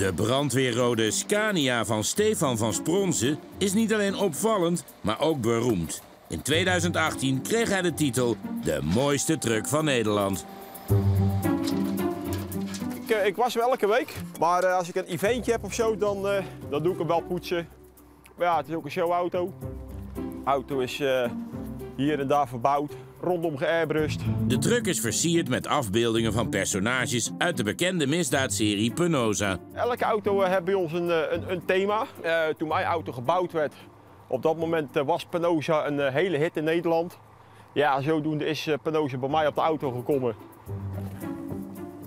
De brandweerrode Scania van Stefan van Spronzen is niet alleen opvallend, maar ook beroemd. In 2018 kreeg hij de titel De mooiste truck van Nederland. Ik, eh, was wel elke week, maar eh, als ik een eventje heb of zo, dan, eh, dan doe ik hem wel poetsen. Maar ja, het is ook een showauto. Auto is hier en daar verbouwd, rondom geairbrust. De truck is versierd met afbeeldingen van personages uit de bekende misdaadserie Penosa. Elke auto eh, heeft bij ons een, eh, een, een thema. Eh, toen mijn auto gebouwd werd, op dat moment was Penosa een hele hit in Nederland. Ja, zodoende is Penosa bij mij op de auto gekomen.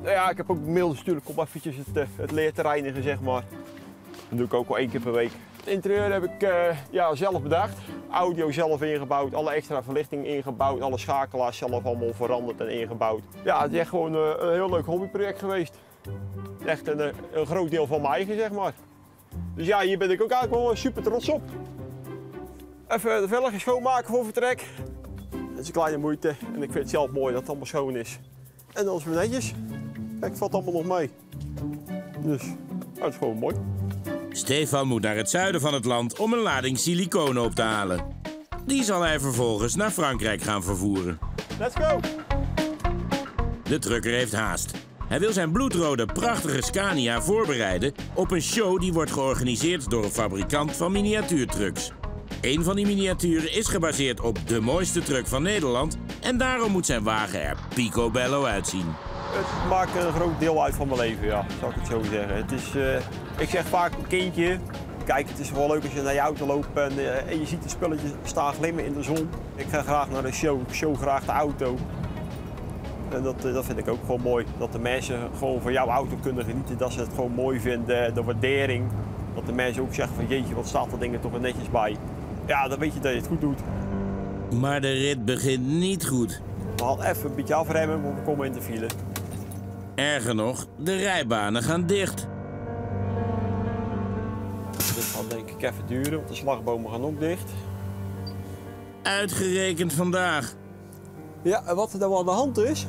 Nou Ja, ik heb ook inmiddels natuurlijk om eventjes het, het leer te reinigen, zeg maar. Dat doe ik ook wel één keer per week. Het interieur heb ik eh, ja, zelf bedacht. Audio zelf ingebouwd, alle extra verlichting ingebouwd, alle schakelaars zelf allemaal veranderd en ingebouwd. Ja, het is echt gewoon eh, een heel leuk hobbyproject geweest. Echt een, eh, een groot deel van mijn eigen, zeg maar. Dus ja, hier ben ik ook eigenlijk wel super trots op. Even de velgen schoonmaken voor vertrek. Dat is een kleine moeite en ik vind het zelf mooi dat het allemaal schoon is. En dan is het netjes. Kijk, het valt allemaal nog mee. Dus, dat is gewoon mooi. Stefan moet naar het zuiden van het land om een lading siliconen op te halen. Die zal hij vervolgens naar Frankrijk gaan vervoeren. Let's go! De trucker heeft haast. Hij wil zijn bloedrode, prachtige Scania voorbereiden op een show die wordt georganiseerd door een fabrikant van miniatuurtrucks. Een van die miniaturen is gebaseerd op de mooiste truck van Nederland en daarom moet zijn wagen er picobello uitzien. Het maakt een groot deel uit van mijn leven, ja, zou ik het zo zeggen. Het is, eh, ik zeg vaak een kindje, kijk, het is wel leuk als je naar je auto loopt en, eh, je ziet de spulletjes staan glimmen in de zon. Ik ga graag naar de show, ik show graag de auto. En dat, eh, dat vind ik ook gewoon mooi. Dat de mensen gewoon van jouw auto kunnen genieten, dat ze het gewoon mooi vinden, de waardering. Dat de mensen ook zeggen van jeetje, wat staat er dingen toch weer netjes bij. Ja, dan weet je dat je het goed doet. Maar de rit begint niet goed. Hadden even een beetje afremmen, want we komen in de file. Erger nog, de rijbanen gaan dicht. Dit gaat denk ik even duren, want de slagbomen gaan ook dicht. Uitgerekend vandaag. Ja, en wat er dan wel aan de hand is.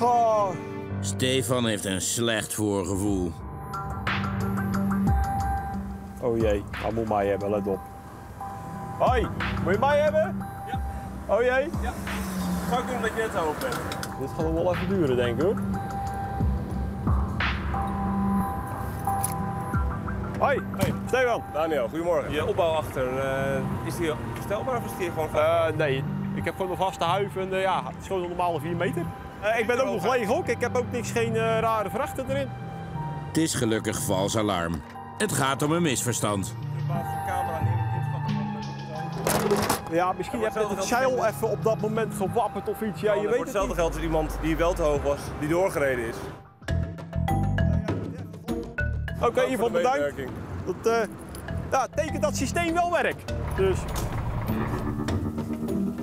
Oh, Stefan heeft een slecht voorgevoel. Oh jee, hij moet mij hebben, let op. Hoi, moet je mij hebben? Ja. Oh jee, Ja. Zou ik doen dat je net zo op bent? dit gaat nog wel even duren denk ik hoor. Hoi, Hey. Stefan. Daniel, goedemorgen. Je opbouw achter, eh, is die verstelbaar of is die gewoon vast? Eh, nee, ik heb gewoon een vaste huif en eh, ja, het is gewoon een normale 4 meter. Eh, ik ben ook nog leeg ook, ik heb ook niks, geen eh, rare vrachten erin. Het is gelukkig vals alarm. Het gaat om een misverstand. Ja, misschien heb je het zeil even op dat moment gewapperd of iets. Ja, je voor weet het hetzelfde niet. geld is iemand die wel te hoog was, die doorgereden is. Oké, in ieder geval bedankt. Dat eh ja, tekent dat systeem wel werkt. Dus.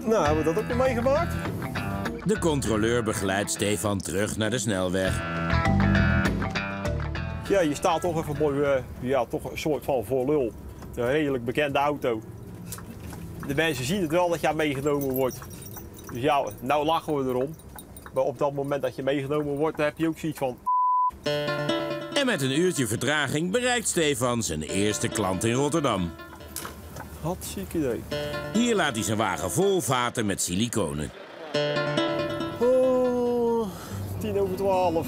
Nou, hebben we dat ook weer meegemaakt? De controleur begeleidt Stefan terug naar de snelweg. Ja, je staat toch even mooi, eh, ja, toch een soort van voor lul. Een redelijk bekende auto. De mensen zien het wel dat jij meegenomen wordt. Dus ja, nou lachen we erom. Maar op dat moment dat je meegenomen wordt, dan heb je ook zoiets van... En met een uurtje vertraging bereikt Stefan zijn eerste klant in Rotterdam. Hartstikke idee. Hier laat hij zijn wagen vol vaten met siliconen. Oh, tien over twaalf.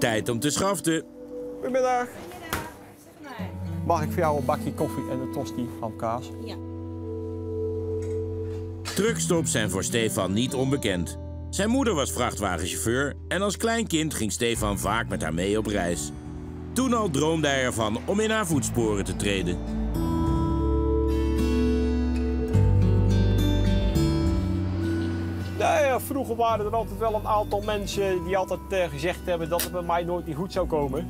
Tijd om te schaften. Goedemiddag. Mag ik voor jou een bakje koffie en een tosti van kaas? Ja. Truckstops zijn voor Stefan niet onbekend. Zijn moeder was vrachtwagenchauffeur en als klein kind ging Stefan vaak met haar mee op reis. Toen al droomde hij ervan om in haar voetsporen te treden. Ja, vroeger waren er altijd wel een aantal mensen die altijd eh, gezegd hebben dat het bij mij nooit niet goed zou komen.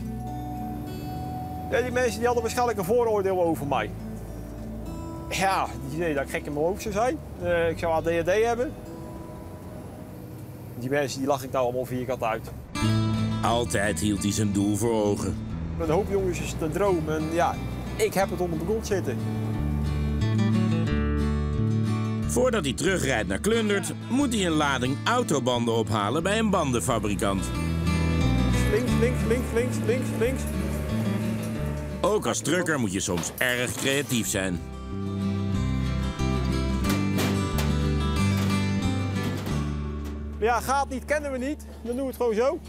Ja, die mensen die hadden waarschijnlijk een vooroordeel over mij. Ja, die zeiden dat ik gek in mijn hoofd zou zijn. Eh, ik zou ADHD hebben. Die mensen die lach ik nou allemaal vierkant uit. Altijd hield hij zijn doel voor ogen. Een hoop jongens is het een droom en ja, ik heb het onder de grond zitten. Voordat hij terugrijdt naar Klundert, moet hij een lading autobanden ophalen bij een bandenfabrikant. Links, links, links, links, links, links. Ook als trucker moet je soms erg creatief zijn. Ja, gaat niet, kennen we niet. Dan doen we het gewoon zo.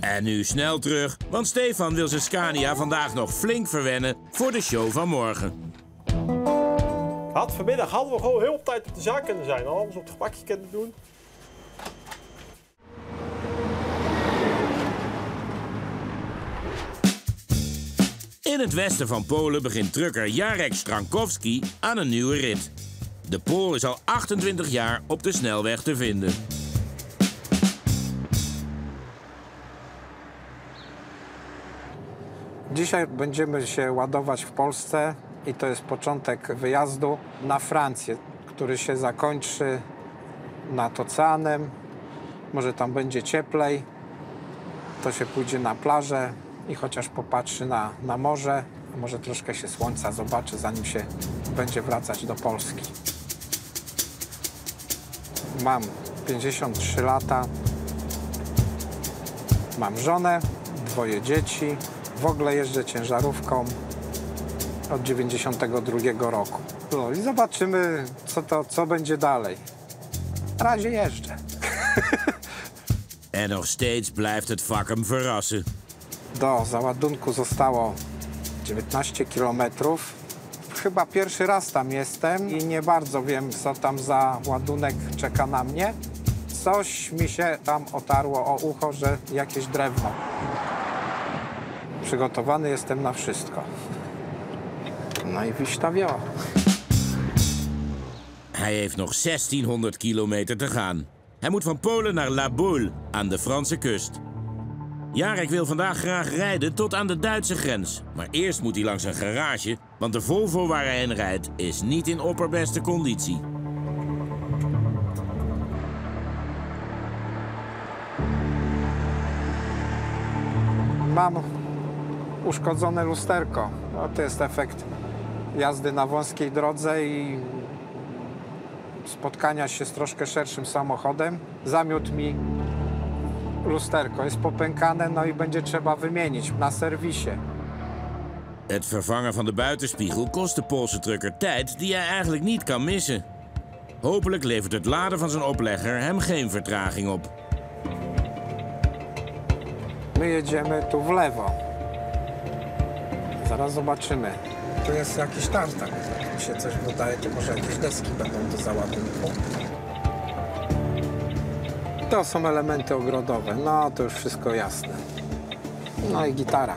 En nu snel terug, want Stefan wil zijn Scania vandaag nog flink verwennen voor de show van morgen. Had vanmiddag hadden we gewoon heel op tijd op de zaak kunnen zijn. Alles op het gebakje kunnen doen. In het westen van Polen begint trucker Jarek Strankowski aan een nieuwe rit. De Pool is al 28 jaar op de snelweg te vinden. Dzisiaj będziemy się ładować w Polsce i to jest początek wyjazdu na Francję, który się zakończy nad oceanem. Może tam będzie cieplej, to się pójdzie na plażę i chociaż popatrzy na, na morze, może troszkę się słońca zobaczy, zanim się będzie wracać do Polski. Mam 53 lata, mam żonę, dwoje dzieci. W ogóle jeżdżę ciężarówką od 92 roku. No i zobaczymy, co, to, co będzie dalej. Na razie jeżdżę. En nog steeds blijft het vak hem verrassen. Do załadunku zostało 19 km. Chyba pierwszy raz tam jestem i nie bardzo wiem, co tam za ładunek czeka na mnie. Coś mi się tam otarło o ucho, że jakieś drewno. Przygotowany jestem na wszystko. Wystawiała. Hij heeft nog 1600 kilometer te gaan. Hij moet van Polen naar La Baule aan de Franse kust. Jarek wil vandaag graag rijden tot aan de Duitse grens. Maar eerst moet hij langs een garage, want de Volvo waar hij in rijdt is niet in opperbeste conditie. Mam uszkodzone lusterko. No, to jest efekt jazdy na wąskiej drodze i spotkania się z troszkę szerszym samochodem. Zamiótł mi lusterko, jest popękane, no i będzie trzeba wymienić na serwisie. Het vervangen van de buitenspiegel kost de Poolse trucker tijd die hij eigenlijk niet kan missen. Hopelijk levert het laden van zijn oplegger hem geen vertraging op. My jedziemy tu w lewo. Zaraz zobaczymy. Tu jest jakiś tartak. Jak się coś wydaje, to może jakieś deski będą do załadunku. To są elementy ogrodowe. No to już wszystko jasne. No i gitara.